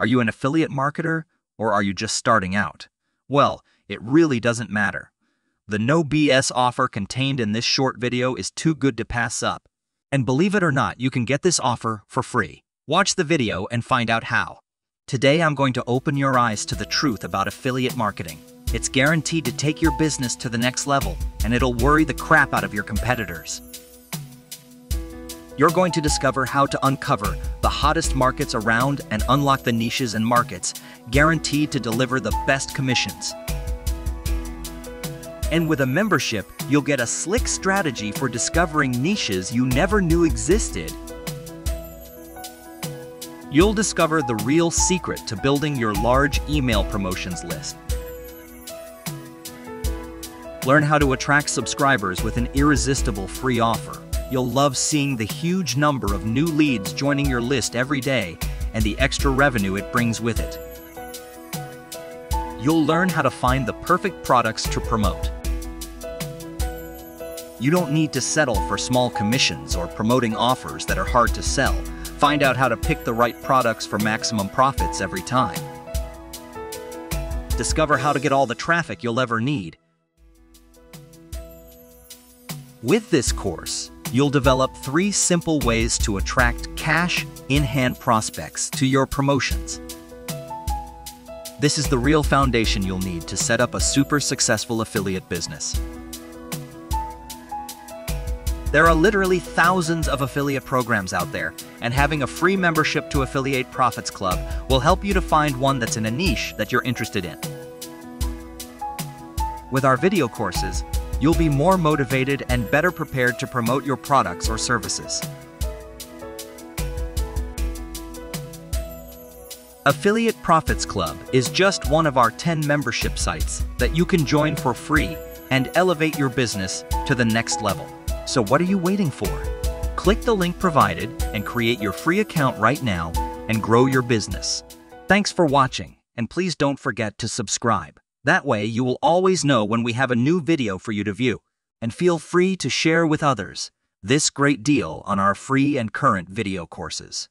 Are you an affiliate marketer or are you just starting out? Well, it really doesn't matter. The no BS offer contained in this short video is too good to pass up. And believe it or not, you can get this offer for free. Watch the video and find out how. Today I'm going to open your eyes to the truth about affiliate marketing. It's guaranteed to take your business to the next level, and it'll worry the crap out of your competitors. You're going to discover how to uncover the hottest markets around and unlock the niches and markets, guaranteed to deliver the best commissions. And with a membership, you'll get a slick strategy for discovering niches you never knew existed. You'll discover the real secret to building your large email promotions list. Learn how to attract subscribers with an irresistible free offer. You'll love seeing the huge number of new leads joining your list every day and the extra revenue it brings with it. You'll learn how to find the perfect products to promote. You don't need to settle for small commissions or promoting offers that are hard to sell. Find out how to pick the right products for maximum profits every time. Discover how to get all the traffic you'll ever need. With this course, you'll develop three simple ways to attract cash in-hand prospects to your promotions. This is the real foundation you'll need to set up a super successful affiliate business. There are literally thousands of affiliate programs out there, and having a free membership to Affiliate Profits Club will help you to find one that's in a niche that you're interested in. With our video courses, you'll be more motivated and better prepared to promote your products or services. Affiliate Profits Club is just one of our 10 membership sites that you can join for free and elevate your business to the next level. So what are you waiting for? Click the link provided and create your free account right now and grow your business. Thanks for watching, and please don't forget to subscribe. That way you will always know when we have a new video for you to view. And feel free to share with others this great deal on our free and current video courses.